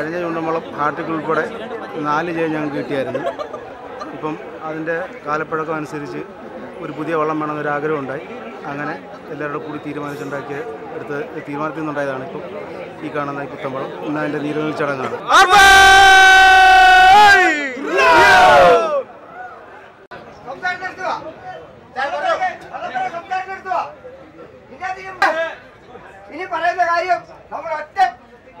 Article ഉൾപ്പെടെ നാല് ജയം ഞങ്ങൾക്ക് കിട്ടിയായിരുന്നു. ഇപ്പം അതിന്റെ കാലപ്പഴക്കം അനുസരിച്ച് ഒരു പുതിയ വള്ളം വേണമെന്നൊരു ആഗ്രഹമുണ്ടായി അങ്ങനെ എല്ലാവരുടെ കൂടി തീരുമാനിച്ചുണ്ടാക്കിയ എടുത്ത് തീരുമാനത്തിൽ നിന്നുണ്ടായതാണ് ഇപ്പം ഈ കാണുന്ന ഈ പുത്തമ്പളം. ഇന്ന് അതിന്റെ നീരുന്നിൽ ചടങ്ങാണ് ഇനി പറയുന്ന കാര്യം നമ്മൾ ഒറ്റ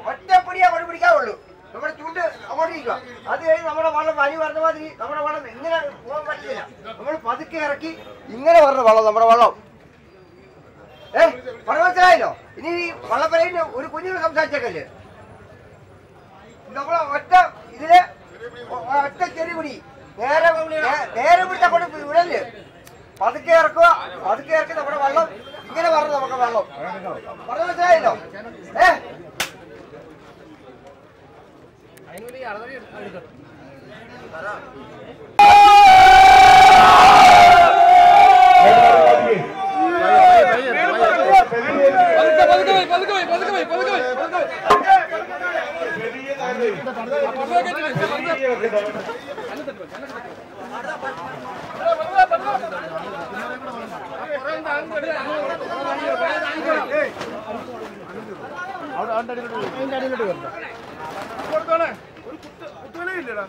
ഒറ്റപ്പടിയാ കൊണ്ട് പിടിക്കാവുള്ളൂ നമ്മുടെ ചൂണ്ട് അങ്ങോട്ട് ഇരിക്കുക അത് കഴിഞ്ഞ് നമ്മുടെ വള്ളം പനി പറഞ്ഞ മാതിരി നമ്മുടെ വള്ളം ഇങ്ങനെ പോകാൻ പറ്റില്ല പതുക്കെ ഇറക്കി. ഇങ്ങനെ പറഞ്ഞു വള്ളം നമ്മുടെ വള്ളം. ഏ പറഞ്ഞു മനസ്സിലായല്ലോ? ഇനി ഈ വള്ളപ്പരയിന് ഒരു കുഞ്ഞിന് സംസാരിച്ചേക്കല്ലേ? നമ്മളെ ഒറ്റ ഇതിൽ ഒറ്റ ചെറിയ പിടി. നേരെ നേരെ പിടിച്ച കൊണ്ട് വിടൽ പതുക്കെ ഇറക്കുക പതുക്കെ ഇറക്കി നമ്മുടെ വെള്ളം കൊടുത്തോണേ ഒരു കുത്ത കുത്തുവിലേ ഇല്ലടാ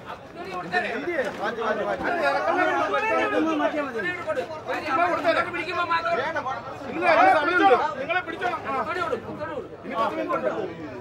നിങ്ങളെ പിടിച്ചോളാം ഇനി പത്ത് മിനിറ്റ്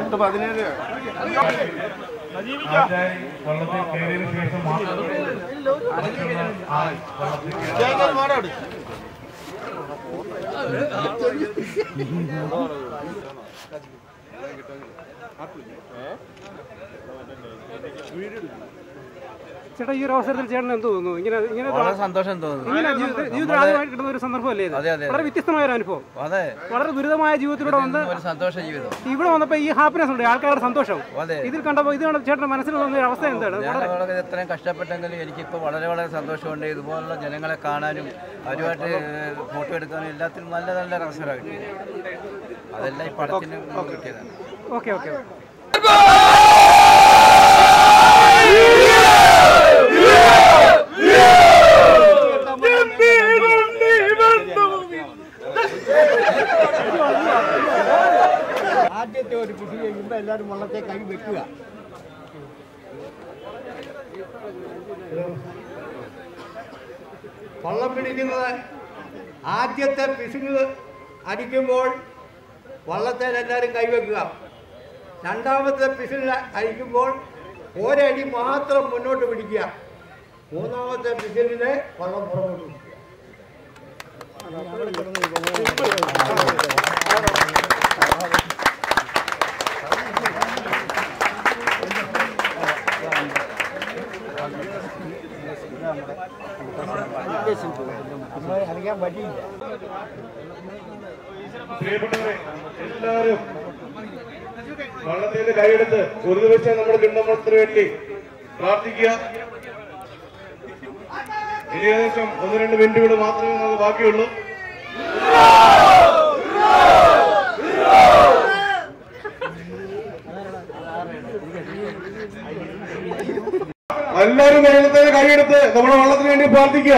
എട്ട് പതിനേഴ് വള്ളത്തിൽ കയറിയതിനു ശേഷം വള്ളത്തിൽ കയറി. ചേട്ടാ ഈ ഒരു അവസരത്തിൽ ചേട്ടൻ എന്ത് തോന്നുന്നു? ഇങ്ങനെ ഇങ്ങനെ വളരെ സന്തോഷം തോന്നുന്നു. ഇങ്ങനെ ജീവിത- ജീവിതത്തിൽ ആദ്യമായിട്ട് കിട്ടുന്ന ഒരു സന്ദർഭമല്ലേ ഇത്? അതെ, അതെ, വളരെ വ്യത്യസ്തമായ ഒരു അനുഭവം. അതെ. വളരെ ദുരിതമായ ജീവിതത്തിലൂടെ വന്ന് ഒരു സന്തോഷ ജീവിതം. ഇവിടെ വന്നപ്പോ ഈ ഹാപ്പിനെസ് ഉണ്ട്? ആൾക്കാരുടെ സന്തോഷം. അതെ. ഇതിൽ കണ്ടപ്പോ ഇത് കണ്ട ചേട്ടന്റെ മനസ്സിൽ തോന്നുന്ന ഒരു അവസ്ഥ എന്താണ്? വളരെ വളരെ എത്രയും കഷ്ടപ്പെട്ടെങ്കിലും എനിക്കിപ്പോൾ വളരെ വളരെ സന്തോഷമുണ്ട്. ഇതുപോലുള്ള ജനങ്ങളെ കാണാനും അവരുമായിട്ട് ഫോട്ടോ എടുക്കാനും എല്ലാത്തിനും നല്ല നല്ല അവസരമാണ് കിട്ടിയത് അതെല്ലാം ഈ പടത്തിന് കിട്ടിയതാണ്. Okay okay. ആദ്യത്തെ ഒരു കുട്ടി കഴിയുമ്പോൾ എല്ലാവരും വള്ളത്തെ കൈ വെക്കുക വള്ളം പിടിക്കുന്നത് ആദ്യത്തെ പിശുങ്ങ് അടിക്കുമ്പോൾ വള്ളത്തേൽ എല്ലാവരും കൈവെക്കുക രണ്ടാമത്തെ പിശുങ്ങ് അടിക്കുമ്പോൾ ഒരടി മാത്രം മുന്നോട്ട് പിടിക്കുക മൂന്നാമത്തെ പിശുങ്ങിനെ വള്ളം പുറകോട്ട് പിടിക്കുക പ്രിയപ്പെട്ടവരെ എല്ലാവരും വള്ളത്തിന്റെ കൈയെടുത്ത് ഒരു ദിവസം നമ്മുടെ കിണ്ണമത്തിന് വേണ്ടി പ്രാർത്ഥിക്കുക ഇനി ഏകദേശം ഒന്ന് രണ്ട് മിനിറ്റുകൾ മാത്രമേ നമുക്ക് ബാക്കിയുള്ളൂ എല്ലാവരും വെള്ളത്തിൽ കൈയെടുത്ത് നമ്മുടെ വള്ളത്തിന് വേണ്ടി പ്രാർത്ഥിക്കുക.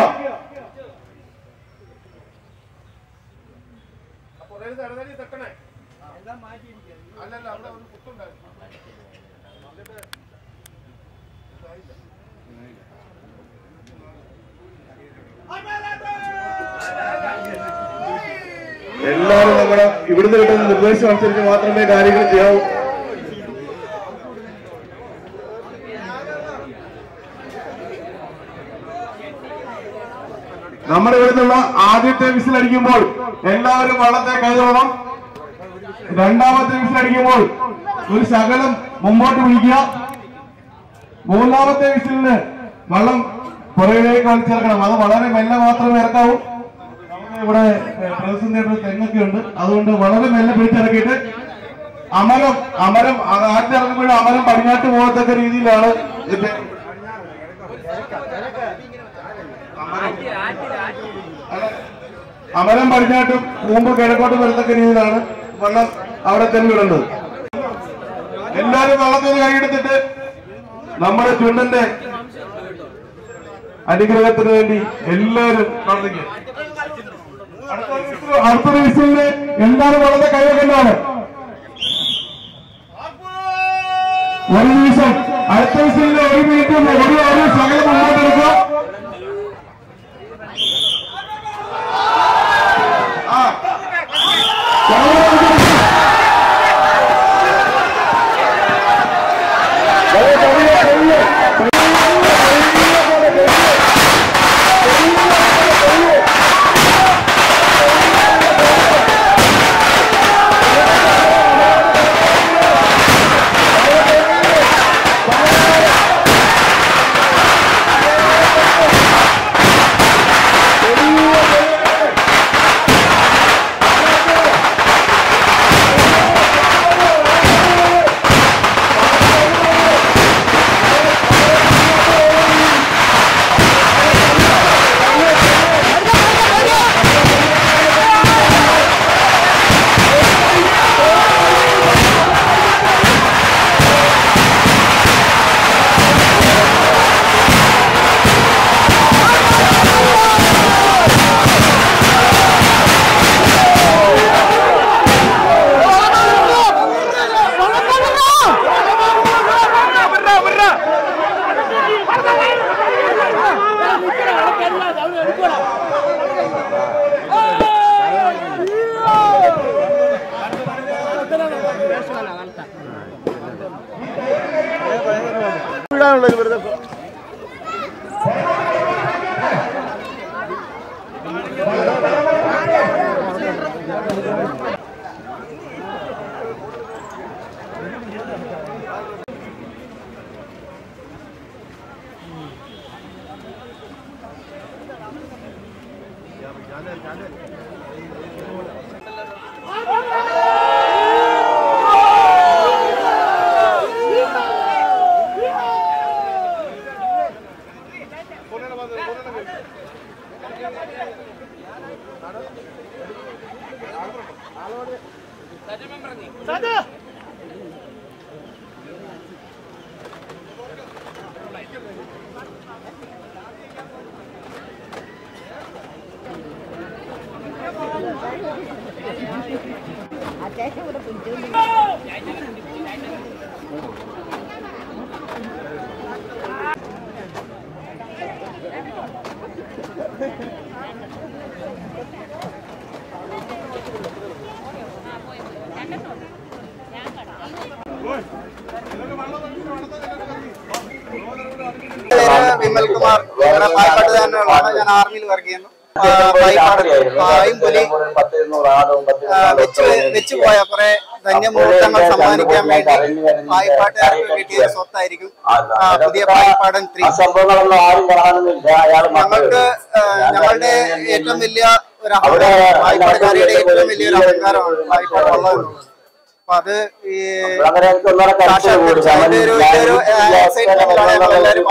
എല്ലാവരും നമ്മുടെ ഇവിടുന്ന് കിട്ടുന്ന നിർദ്ദേശം അനുസരിച്ച് മാത്രമേ കാര്യങ്ങൾ ചെയ്യാവൂ. നമ്മുടെ ഇവിടുന്നുള്ള ആദ്യത്തെ വിസിൽ അടിക്കുമ്പോൾ എല്ലാവരും വള്ളത്തെ കൈതോളം. രണ്ടാമത്തെ വിസിൽ അടിക്കുമ്പോൾ ഒരു ശകലം മുമ്പോട്ട് വിളിക്കുക. മൂന്നാമത്തെ വിസിലിന് വള്ളം പുറകിലേക്ക് വലിച്ചിറക്കണം അത് വളരെ മെല്ലെ മാത്രമേ ഇറക്കാവൂ. ഇവിടെ പ്രതിസന്ധിയുടെ തെങ്ങൊക്കെ ഉണ്ട്. അതുകൊണ്ട് വളരെ മെല്ലെ പിടിച്ചിറക്കിയിട്ട് അമരം അമരം ആറ്റിറങ്ങുമ്പോഴും അമരം പടിഞ്ഞാട്ട് പോകത്തക്ക രീതിയിലാണ് ഇത് അമരം- അമരം പടിഞ്ഞാട്ടും കൂമ്പ് കിഴക്കോട്ട് വരത്തക്ക രീതിയിലാണ് വെള്ളം അവിടെ തന്നെ എല്ലാവരും വെള്ളത്തിൽ കൈയെടുത്തിട്ട് നമ്മുടെ ചുണ്ടന്റെ അനുഗ്രഹത്തിന് വേണ്ടി എല്ലാവരും പ്രാർത്ഥിക്കും അടുത്തൊരു വിഷുവിന് എല്ലാവരും വളരെ കൈവെക്കേണ്ടതാണ് ഒരു നിമിഷം. അടുത്ത വിഷുവിന് ഒരു മിനിറ്റ് ഒരു ഒരു സകലം മുന്നോട്ട് Go! വീടാണുള്ളത് വെറുതെ Jangan, jangan. വിമൽ കുമാർ ഇവിടെ പാലക്കാട് തന്നെയുള്ളതാണ് ഞാൻ ആർമിയിൽ വർക്ക് ചെയ്യുന്നു. ആ, പായിപ്പാട് പായും പുലി വെച്ച് വെച്ച് പോയ? കുറെ ധന്യമുഹൂർത്തങ്ങൾ സമ്മാനിക്കാൻ വേണ്ടി പായിപ്പാട്ടുകാർക്ക് കിട്ടിയ സ്വത്തായിരിക്കും. പുതിയ പായിപ്പാടൻ ത്രീ. ഞങ്ങൾക്ക് ഞങ്ങളുടെ ഏറ്റവും വലിയ ഒരു അഹങ്കാരം ഏറ്റവും വലിയൊരു അഹങ്കാരമാണ് പായിപ്പാട് വള്ളം അപ്പൊ അത് ഈ ഒരു ഞങ്ങൾ എല്ലാവരും